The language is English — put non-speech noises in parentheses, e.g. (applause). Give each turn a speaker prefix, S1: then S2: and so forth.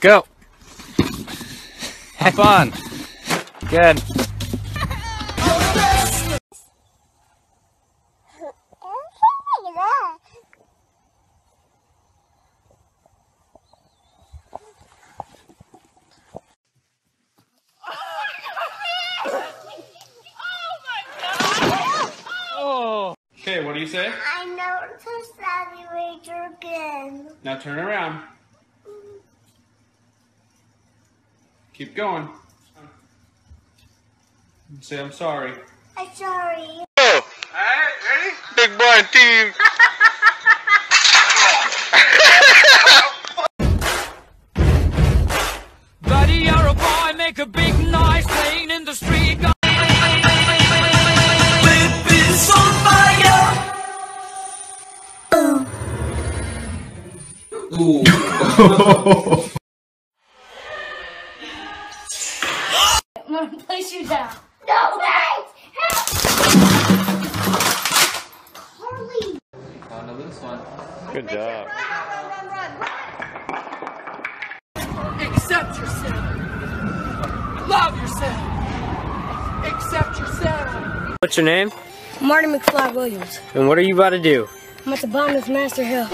S1: Go. Have fun. Good.
S2: Oh. Okay, what do you say?
S3: I noticed that you ate your again.
S2: Now turn around. Keep going. Say I'm sorry.
S3: I'm sorry.
S4: Oh. Alright, ready? Big boy team.
S5: Buddy, you're a boy, make a big noise playing in the street. (laughs) (laughs)
S3: I'm gonna place you down. No, wait! Harley!
S1: On to this one.
S6: Good job.
S5: Run, run, run, run, Accept yourself. Love yourself. Accept yourself.
S1: What's your name?
S7: Marty McFly Williams.
S1: And what are you about to do?
S7: I'm at the bottom of Master Hill.